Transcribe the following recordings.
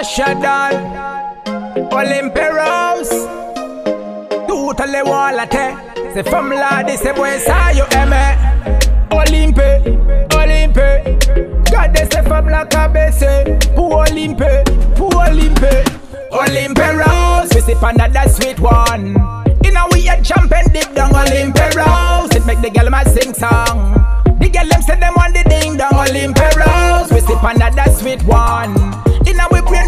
Aschadan, Olymperos, totally wallate. C'est femme là, de ces boys, ça yo aime. Olympe, Olympe, gardez ces femmes là, cabesse. Pour Olympe, pour Olympe, Olymperos. We sip another sweet one. You know we a champion deep down Olympe Rosé. It make the girl ma sing song. The girl them say them want the ding dong Olympe Rosé. We sip another sweet one.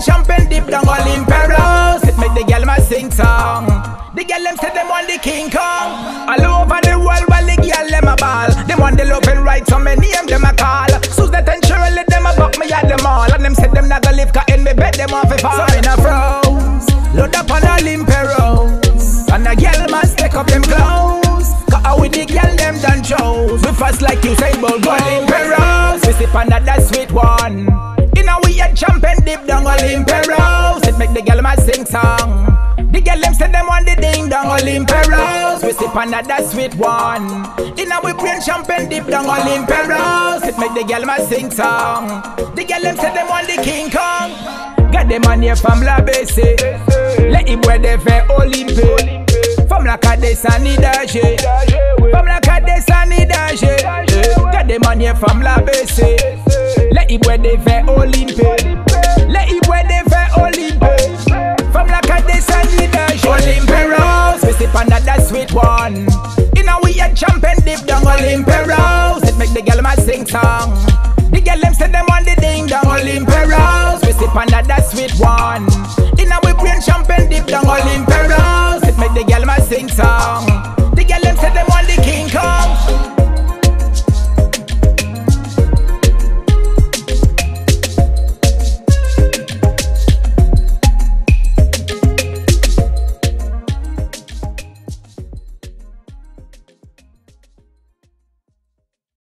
You know we brain champion deep down Olympe Rosé. It make the girl ma sing song. The girl them say them want the King Kong. All over the world while the girl them a ball. Them want the love and right, so many name them a call. That and surely them a buck me at them all. And them say them not gonna live, cause in me bed them off a fall. So in a froze, load up on Olympe Rosé. And a girl must take up them clothes. Cause how with the girl them done. We fast like you say, but Olympe Rosé. We sip another sweet one. Champion deep down Olymperos. It make the girl must sing song. The girl them say them want the ding dong Olymperos. We sip another sweet one. In a we brain champion deep down Olymperos. It make the girl must sing song. The girl them say them want the King Kong. Got them on here from La BC. Let him wear the fair Olympe. From la cadessa ni danger. From la cadessa ni danger. On here from La BC. Let him wear the fair girl them say them on the ding dong. All imperals, we sip another sweet one. In a whip brain champagne deep down. All imperals, it make the girl my sing song. The girl them say them on the king kong.